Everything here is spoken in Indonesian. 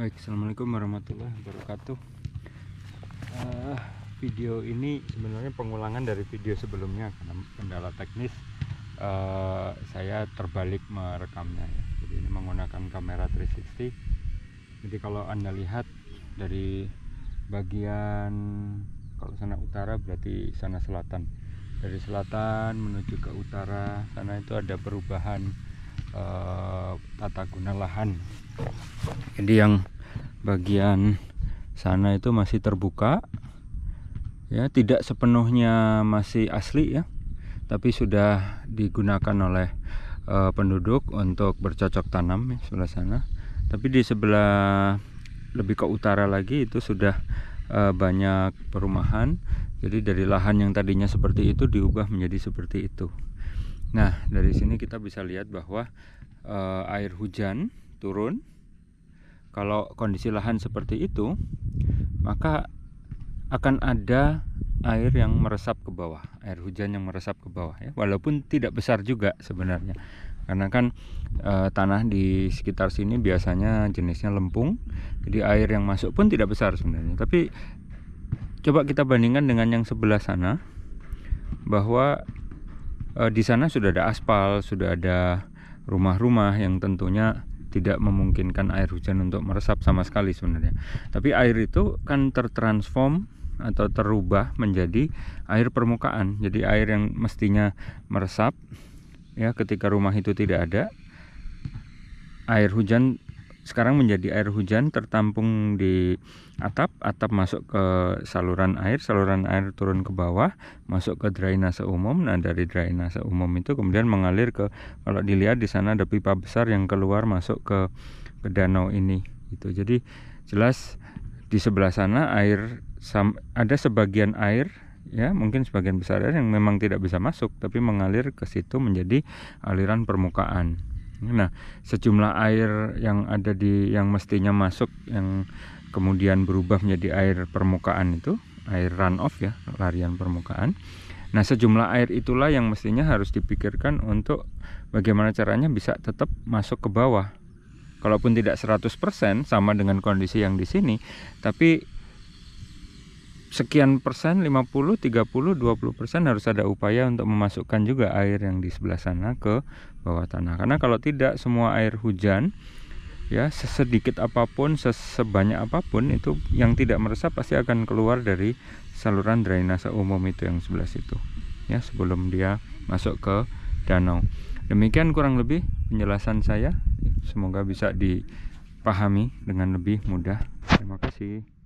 Baik, assalamualaikum warahmatullahi wabarakatuh. Uh, video ini sebenarnya pengulangan dari video sebelumnya karena kendala teknis uh, saya terbalik merekamnya ya. Jadi ini menggunakan kamera 360. Jadi kalau anda lihat dari bagian kalau sana utara berarti sana selatan. Dari selatan menuju ke utara sana itu ada perubahan uh, tata guna lahan. Jadi yang bagian sana itu masih terbuka. Ya tidak sepenuhnya masih asli ya tapi sudah digunakan oleh uh, penduduk untuk bercocok tanam ya, sebelah sana. Tapi di sebelah lebih ke utara lagi itu sudah uh, banyak perumahan. Jadi dari lahan yang tadinya seperti itu diubah menjadi seperti itu nah dari sini kita bisa lihat bahwa uh, air hujan turun. Kalau kondisi lahan seperti itu maka akan ada air yang meresap ke bawah air hujan yang meresap ke bawah ya. Walaupun tidak besar juga sebenarnya. Karena kan e, tanah di sekitar sini biasanya jenisnya lempung jadi air yang masuk pun tidak besar sebenarnya. Tapi coba kita bandingkan dengan yang sebelah sana bahwa e, di sana sudah ada aspal sudah ada rumah-rumah yang tentunya tidak memungkinkan air hujan untuk meresap sama sekali sebenarnya. Tapi air itu kan tertransform atau terubah menjadi air permukaan. Jadi air yang mestinya meresap ya ketika rumah itu tidak ada air hujan sekarang menjadi air hujan tertampung di atap, atap masuk ke saluran air, saluran air turun ke bawah, masuk ke drainase umum. Nah, dari drainase umum itu kemudian mengalir ke kalau dilihat di sana ada pipa besar yang keluar masuk ke ke danau ini gitu. Jadi jelas di sebelah sana air ada sebagian air ya mungkin sebagian besar air yang memang tidak bisa masuk tapi mengalir ke situ menjadi aliran permukaan Nah, sejumlah air yang ada di yang mestinya masuk yang kemudian berubah menjadi air permukaan itu, air runoff ya, larian permukaan. Nah, sejumlah air itulah yang mestinya harus dipikirkan untuk bagaimana caranya bisa tetap masuk ke bawah. Kalaupun tidak 100% sama dengan kondisi yang di sini, tapi sekian persen 50 30 20 persen harus ada upaya untuk memasukkan juga air yang di sebelah sana ke bawah tanah. Karena kalau tidak semua air hujan ya sesedikit apa pun sebanyak apa pun itu yang tidak meresap pasti akan keluar dari saluran drainase umum itu yang sebelah situ ya sebelum dia masuk ke danau. Demikian kurang lebih penjelasan saya. Semoga bisa dipahami dengan lebih mudah. Terima kasih